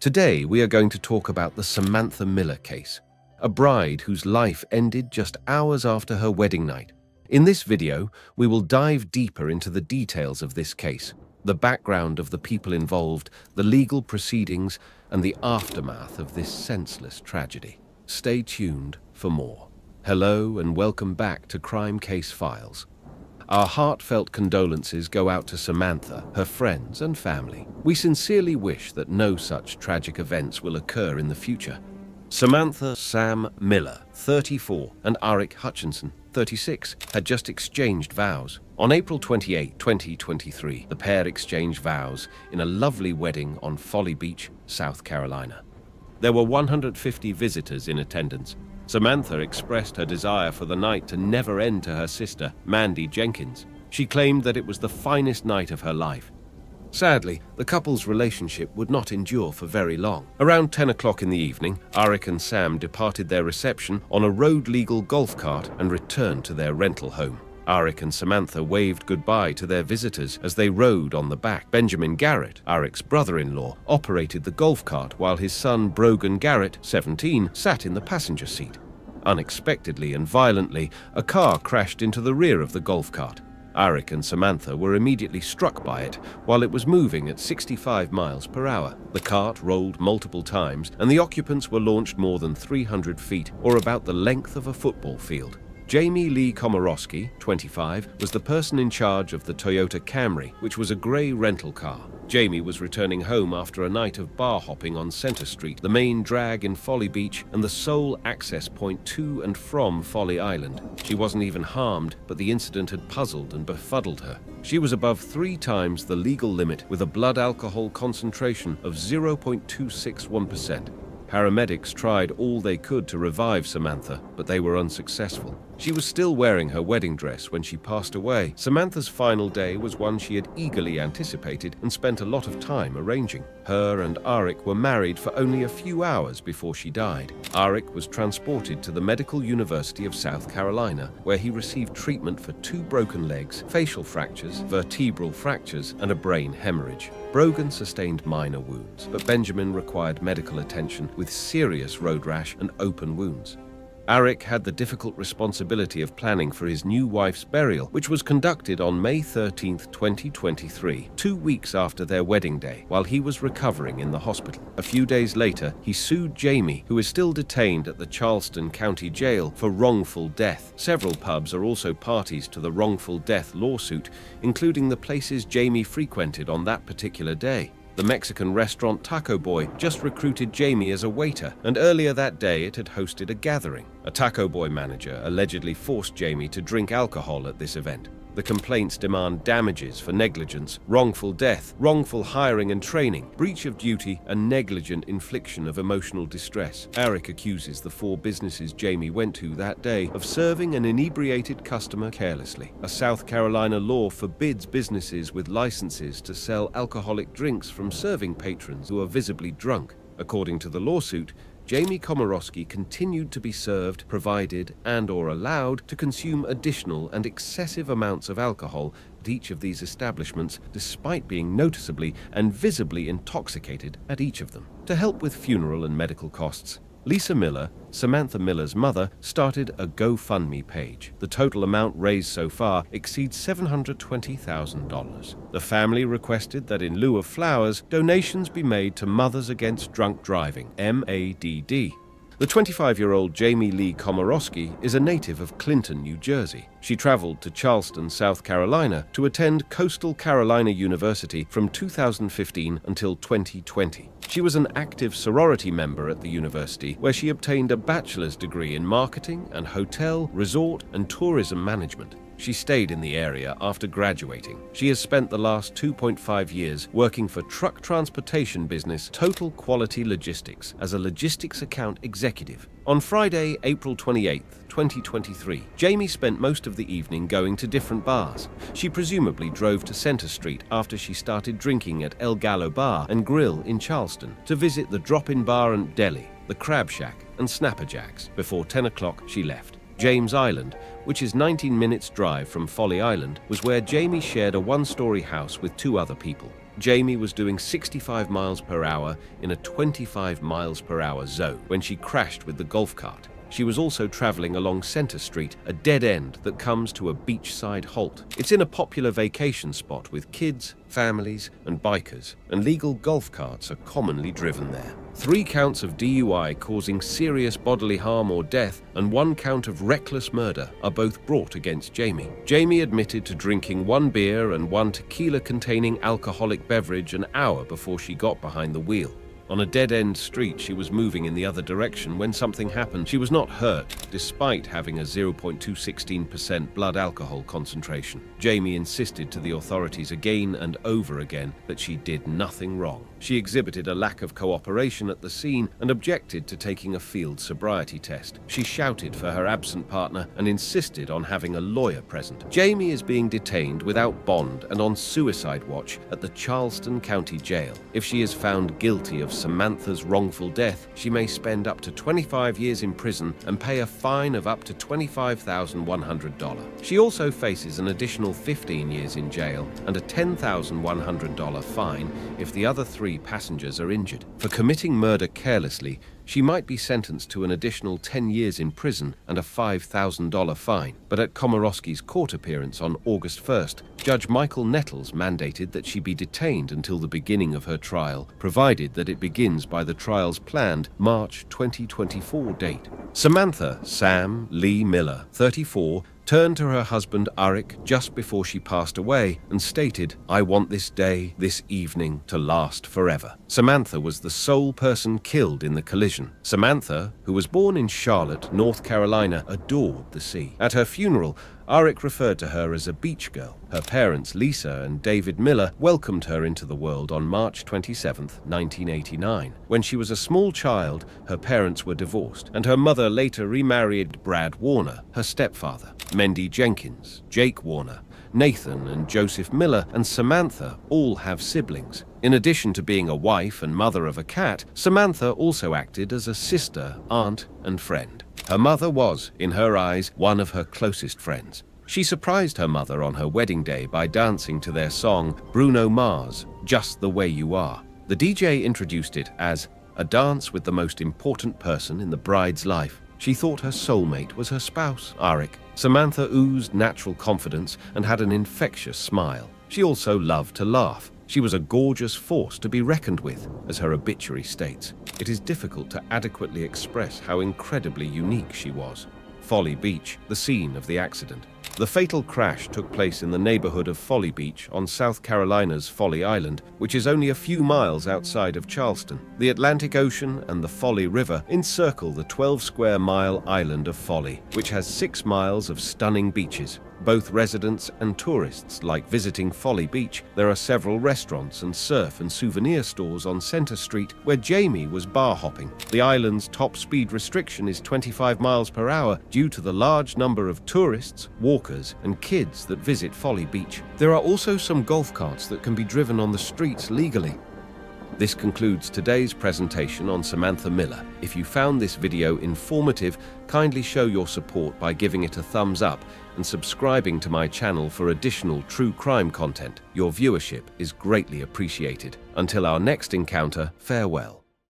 Today, we are going to talk about the Samantha Miller case, a bride whose life ended just hours after her wedding night. In this video, we will dive deeper into the details of this case, the background of the people involved, the legal proceedings, and the aftermath of this senseless tragedy. Stay tuned for more. Hello and welcome back to Crime Case Files. Our heartfelt condolences go out to Samantha, her friends, and family. We sincerely wish that no such tragic events will occur in the future. Samantha Sam Miller, 34, and Aric Hutchinson, 36, had just exchanged vows. On April 28, 2023, the pair exchanged vows in a lovely wedding on Folly Beach, South Carolina. There were 150 visitors in attendance, Samantha expressed her desire for the night to never end to her sister, Mandy Jenkins. She claimed that it was the finest night of her life. Sadly, the couple's relationship would not endure for very long. Around 10 o'clock in the evening, Aric and Sam departed their reception on a road-legal golf cart and returned to their rental home. Aric and Samantha waved goodbye to their visitors as they rode on the back. Benjamin Garrett, Aric's brother-in-law, operated the golf cart while his son Brogan Garrett, 17, sat in the passenger seat. Unexpectedly and violently, a car crashed into the rear of the golf cart. Aric and Samantha were immediately struck by it while it was moving at 65 miles per hour. The cart rolled multiple times and the occupants were launched more than 300 feet, or about the length of a football field. Jamie Lee Komorowski, 25, was the person in charge of the Toyota Camry, which was a grey rental car. Jamie was returning home after a night of bar hopping on Center Street, the main drag in Folly Beach and the sole access point to and from Folly Island. She wasn't even harmed, but the incident had puzzled and befuddled her. She was above three times the legal limit with a blood alcohol concentration of 0.261%. Paramedics tried all they could to revive Samantha, but they were unsuccessful. She was still wearing her wedding dress when she passed away. Samantha's final day was one she had eagerly anticipated and spent a lot of time arranging. Her and Aric were married for only a few hours before she died. Aric was transported to the Medical University of South Carolina, where he received treatment for two broken legs, facial fractures, vertebral fractures, and a brain hemorrhage. Brogan sustained minor wounds, but Benjamin required medical attention with serious road rash and open wounds. Aric had the difficult responsibility of planning for his new wife's burial, which was conducted on May 13, 2023, two weeks after their wedding day, while he was recovering in the hospital. A few days later, he sued Jamie, who is still detained at the Charleston County Jail for wrongful death. Several pubs are also parties to the wrongful death lawsuit, including the places Jamie frequented on that particular day. The Mexican restaurant Taco Boy just recruited Jamie as a waiter, and earlier that day it had hosted a gathering. A Taco Boy manager allegedly forced Jamie to drink alcohol at this event. The complaints demand damages for negligence, wrongful death, wrongful hiring and training, breach of duty, and negligent infliction of emotional distress. Aric accuses the four businesses Jamie went to that day of serving an inebriated customer carelessly. A South Carolina law forbids businesses with licenses to sell alcoholic drinks from serving patrons who are visibly drunk. According to the lawsuit, Jamie Komorowski continued to be served, provided, and or allowed to consume additional and excessive amounts of alcohol at each of these establishments despite being noticeably and visibly intoxicated at each of them. To help with funeral and medical costs, Lisa Miller, Samantha Miller's mother, started a GoFundMe page. The total amount raised so far exceeds $720,000. The family requested that in lieu of flowers, donations be made to Mothers Against Drunk Driving, MADD, the 25-year-old Jamie Lee Komorowski is a native of Clinton, New Jersey. She traveled to Charleston, South Carolina to attend Coastal Carolina University from 2015 until 2020. She was an active sorority member at the university where she obtained a bachelor's degree in marketing and hotel, resort and tourism management. She stayed in the area after graduating. She has spent the last 2.5 years working for truck transportation business Total Quality Logistics as a logistics account executive. On Friday, April 28, 2023, Jamie spent most of the evening going to different bars. She presumably drove to Center Street after she started drinking at El Gallo Bar and Grill in Charleston to visit the Drop-In Bar and Deli, the Crab Shack, and Snapper Jacks. Before 10 o'clock, she left. James Island, which is 19 minutes drive from Folly Island, was where Jamie shared a one-story house with two other people. Jamie was doing 65 miles per hour in a 25 miles per hour zone when she crashed with the golf cart. She was also traveling along Center Street, a dead end that comes to a beachside halt. It's in a popular vacation spot with kids, families, and bikers, and legal golf carts are commonly driven there. Three counts of DUI causing serious bodily harm or death and one count of reckless murder are both brought against Jamie. Jamie admitted to drinking one beer and one tequila containing alcoholic beverage an hour before she got behind the wheel. On a dead end street, she was moving in the other direction when something happened. She was not hurt, despite having a 0.216% blood alcohol concentration. Jamie insisted to the authorities again and over again that she did nothing wrong. She exhibited a lack of cooperation at the scene and objected to taking a field sobriety test. She shouted for her absent partner and insisted on having a lawyer present. Jamie is being detained without bond and on suicide watch at the Charleston County Jail. If she is found guilty of Samantha's wrongful death, she may spend up to 25 years in prison and pay a fine of up to $25,100. She also faces an additional 15 years in jail and a $10,100 fine if the other three passengers are injured. For committing murder carelessly, she might be sentenced to an additional 10 years in prison and a $5,000 fine. But at Komorowski's court appearance on August 1st, Judge Michael Nettles mandated that she be detained until the beginning of her trial, provided that it begins by the trial's planned March 2024 date. Samantha Sam Lee Miller, 34, turned to her husband Aric just before she passed away and stated, I want this day, this evening, to last forever. Samantha was the sole person killed in the collision. Samantha, who was born in Charlotte, North Carolina, adored the sea. At her funeral, Aric referred to her as a beach girl. Her parents, Lisa and David Miller, welcomed her into the world on March 27, 1989. When she was a small child, her parents were divorced, and her mother later remarried Brad Warner, her stepfather. Mendy Jenkins, Jake Warner, Nathan and Joseph Miller, and Samantha all have siblings. In addition to being a wife and mother of a cat, Samantha also acted as a sister, aunt, and friend. Her mother was, in her eyes, one of her closest friends. She surprised her mother on her wedding day by dancing to their song Bruno Mars, Just the Way You Are. The DJ introduced it as a dance with the most important person in the bride's life. She thought her soulmate was her spouse, Aric. Samantha oozed natural confidence and had an infectious smile. She also loved to laugh. She was a gorgeous force to be reckoned with, as her obituary states. It is difficult to adequately express how incredibly unique she was. Folly Beach, the scene of the accident. The fatal crash took place in the neighborhood of Folly Beach on South Carolina's Folly Island, which is only a few miles outside of Charleston. The Atlantic Ocean and the Folly River encircle the 12 square mile island of Folly, which has six miles of stunning beaches. Both residents and tourists like visiting Folly Beach. There are several restaurants and surf and souvenir stores on Center Street where Jamie was bar hopping. The island's top speed restriction is 25 miles per hour due to the large number of tourists, walkers, and kids that visit Folly Beach. There are also some golf carts that can be driven on the streets legally. This concludes today's presentation on Samantha Miller. If you found this video informative, kindly show your support by giving it a thumbs up and subscribing to my channel for additional true crime content. Your viewership is greatly appreciated. Until our next encounter, farewell.